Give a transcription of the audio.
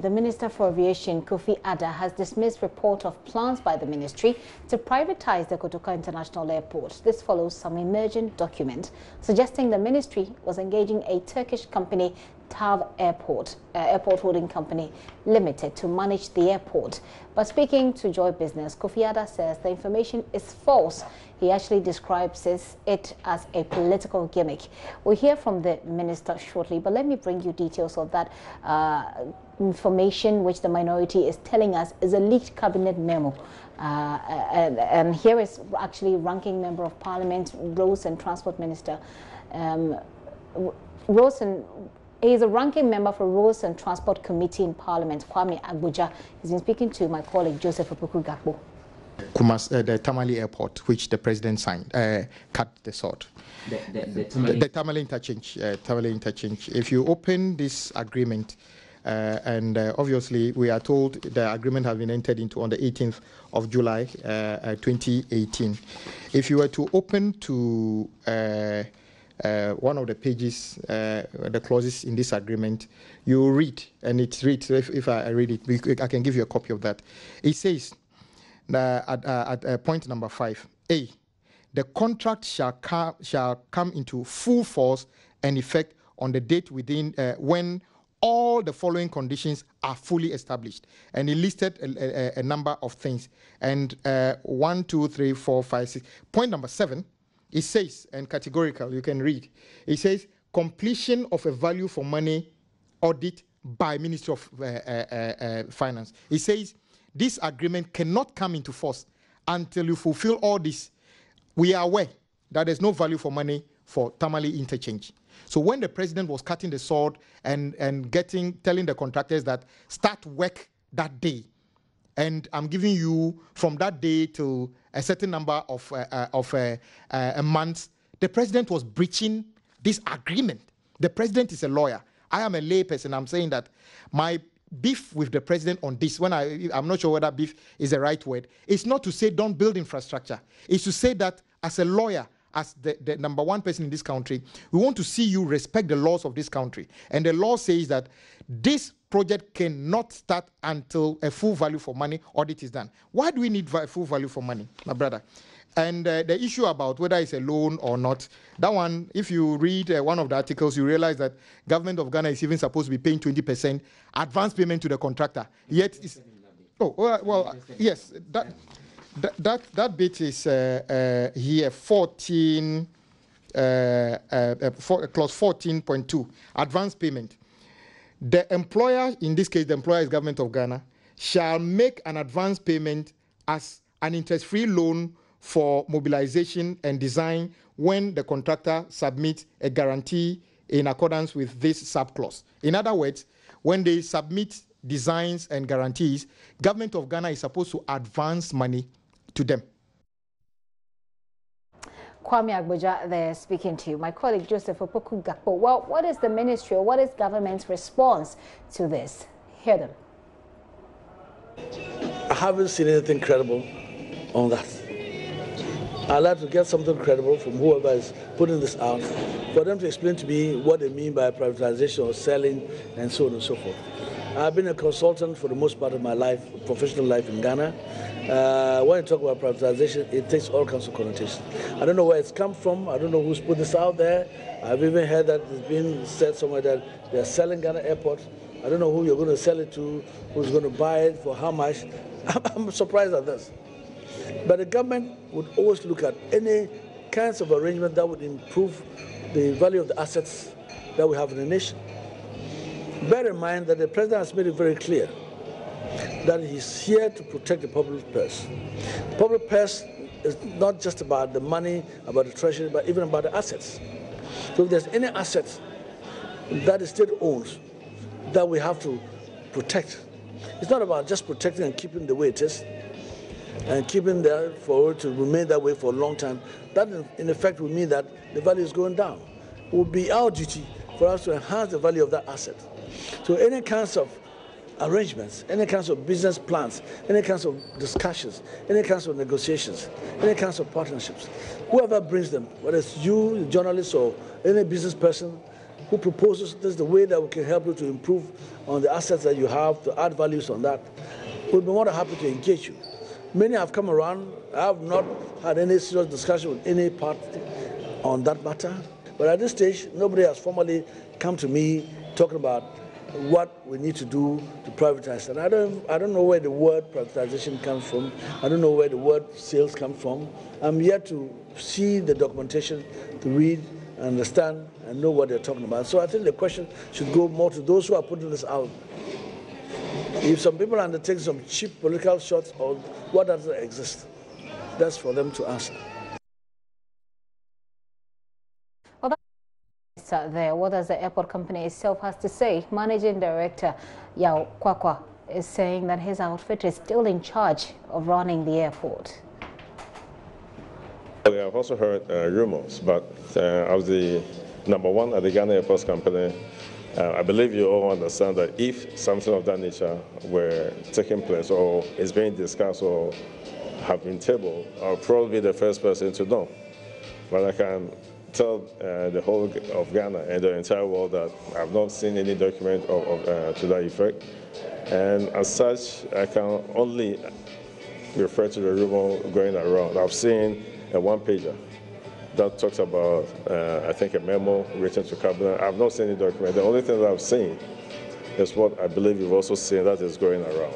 The Minister for Aviation, Kofi Adda, has dismissed report of plans by the ministry to privatize the Kotoka International Airport. This follows some emergent document suggesting the ministry was engaging a Turkish company, TAV Airport, uh, Airport Holding Company Limited, to manage the airport. But speaking to Joy Business, Kofi Adda says the information is false. He actually describes it as a political gimmick. We'll hear from the minister shortly, but let me bring you details of that uh, information which the minority is telling us is a leaked cabinet memo. Uh, and, and, here is actually ranking member of parliament, Roads and Transport Minister. Um, Roads and he is a ranking member for Roads and Transport Committee in Parliament, Kwame Agbodza. He's been speaking to my colleague Joseph Opoku Gakpo. Kumas, uh, the Tamale airport, which the president signed, uh, cut the sword. The, the, the, Tamale. the, the Tamale interchange. Uh, Tamale interchange. If you open this agreement, uh, and uh, obviously, we are told the agreement has been entered into on the 18th of July, uh, 2018. If you were to open to uh, one of the pages, uh, the clauses in this agreement, you read, and it reads, if, if I read it, I can give you a copy of that. It says at, uh, at point number five, A, the contract shall, come shall come into full force and effect on the date within when all the following conditions are fully established. And he listed a, a, a number of things. And uh, one, two, three, four, five, six. Point number seven, it says, and categorical, you can read, it says completion of a value for money audit by Ministry of uh, uh, uh, uh, Finance. It says this agreement cannot come into force until you fulfill all this. We are aware that there's no value for money for Tamale interchange. So when the president was cutting the sword and, and getting telling the contractors that start work that day, and I'm giving you from that day till a certain number of uh, uh, of uh, uh, months. The president was breaching this agreement. The president is a lawyer. I am a layperson. I'm saying that my beef with the president on this, when I I'm not sure whether beef is the right word, it's not to say don't build infrastructure. It's to say that as a lawyer, as the, the, number one person in this country, we want to see you respect the laws of this country. And the law says that this project cannot start until a full value for money audit is done. Why do we need full value for money, my brother? And uh, the issue about whether it's a loan or not, that one, if you read uh, one of the articles, you realize that government of Ghana is even supposed to be paying 20% advance payment to the contractor. Yet, it's, oh, well, well yes, that, that, that, that bit is uh, uh here, 14, uh, uh, for, clause 14.2, advance payment the employer, in this case, the employer is government of Ghana, shall make an advance payment as an interest-free loan for mobilization and design when the contractor submits a guarantee in accordance with this subclause. In other words, when they submit designs and guarantees, government of Ghana is supposed to advance money to them. Kwame Agbodza there speaking to you. My colleague Joseph Opoku Gakpo. Well, what is the ministry or what is government's response to this? Hear them. I haven't seen anything credible on that. I'd like to get something credible from whoever is putting this out for them to explain to me what they mean by privatization or selling and so on and so forth. I've been a consultant for the most part of my life, professional life in Ghana. Uh, when you talk about privatization, it takes all kinds of connotations. I don't know where it's come from. I don't know who's put this out there. I've even heard that it's been said somewhere that they're selling Ghana Airport. I don't know who you're going to sell it to, who's going to buy it, for how much. I'm surprised at this. But the government would always look at any kinds of arrangement that would improve the value of the assets that we have in the nation. Bear in mind that the president has made it very clear that he's here to protect the public purse. The public purse is not just about the money, about the treasury, but even about the assets. So if there's any assets that the state owns that we have to protect, it's not about just protecting and keeping the way it is and keeping there for it to remain that way for a long time. That in effect would mean that the value is going down. It would be our duty for us to enhance the value of that asset. So any kinds of arrangements, any kinds of business plans, any kinds of discussions, any kinds of negotiations, any kinds of partnerships, whoever brings them, whether it's you, the journalist, or any business person, who proposes this is the way that we can help you to improve on the assets that you have, to add values on that, we'd be more than happy to engage you. Many have come around. I have not had any serious discussion with any party on that matter. But at this stage, nobody has formally come to me talking about what we need to do to privatize. And I don't, I don't know where the word privatization comes from. I don't know where the word sales come from. I'm yet to see the documentation, to read, understand, and know what they're talking about. So I think the question should go more to those who are putting this out. If some people undertake some cheap political shots, or what does exist? That's for them to answer. There. What does the airport company itself has to say? Managing Director Yao Kwakwa is saying that his outfit is still in charge of running the airport. Well, I've also heard uh, rumors, but uh, as the number one at the Ghana Airports Company, uh, I believe you all understand that if something of that nature were taking place or is being discussed or have been tabled, I'll probably be the first person to know. But I can tell uh, the whole of Ghana and the entire world that I've not seen any document of, of uh, to that effect. And as such, I can only refer to the rumor going around. I've seen a one pager that talks about, uh, I think, a memo written to cabinet. I've not seen any document. The only thing that I've seen is what I believe you've also seen that is going around.